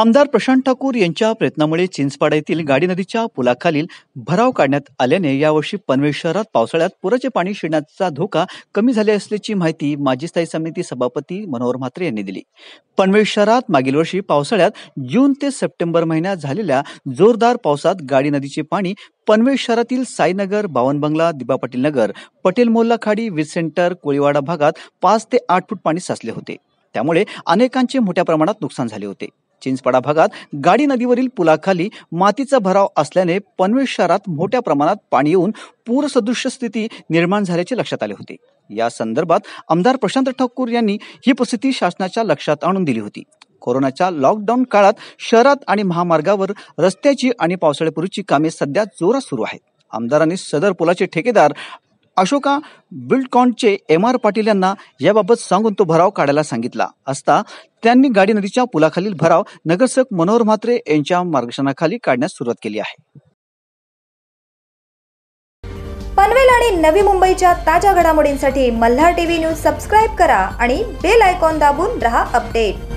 आमदार प्रशांत ठाकूर यांच्या प्रयत्नामुळे चिंचपाडा येथील गाडी नदीच्या पुलाखालील भराव काढण्यात आल्याने यावर्षी पनवेल शहरात पावसाळ्यात पुराचे पाणी शिरण्याचा धोका कमी झाले असल्याची माहिती माजी स्थायी समिती सभापती मनोहर म्हात्रे यांनी दिली. पनवेल शहरात मागील वर्षी पावसाळ्यात जून ते सप्टेंबर महिन्यात झालेल्या जोरदार पावसात गाडी नदीचे पाणी पनवेल शहरातील साईनगर बावनबंगला दिबा पाटील नगर पटेल मोल्ला खाडी वीज सेंटर कोळीवाडा भागात पाच ते आठ फूट पाणी साचले होते. त्यामुळे अनेकांचे मोठ्या प्रमाणात नुकसान झाले होते. चिंचपाडा भागात गाडी नदीवरील पुलाखाली मातीचा भराव असल्याने पनवेल शहरात मोठ्या प्रमाणात पाणी येऊन पूरसदृश्य स्थिती निर्माण झाल्याचे लक्षात आले होते. या संदर्भात आमदार प्रशांत ठाकूर यांनी ही परिस्थिती शासनाच्या लक्षात आणून दिली होती. कोरोनाच्या लॉकडाऊन काळात शहरात आणि महामार्गावर रस्त्याची आणि पावसाळ्यापूर्वीची कामे सध्या जोरात सुरू आहेत. आमदारांनी सदर पुलाचे ठेकेदार अशोका बिल्डकॉनचे एम आर पाटील यांना याबाबत सांगून तो भराव काढायला सांगितला. असता त्यांनी गाडी नदीच्या पुलाखालील भराव नगरसेवक मनोहर म्हात्रे यांच्या मार्गदर्शनाखाली काढण्यास सुरुवात केली आहे. पनवेल आणि नवी मुंबईच्या ताज्या घडामोडींसाठी मल्हार टीव्ही न्यूज सबस्क्राईब करा आणि बेल आयकॉन दाबून रहा अपडेट.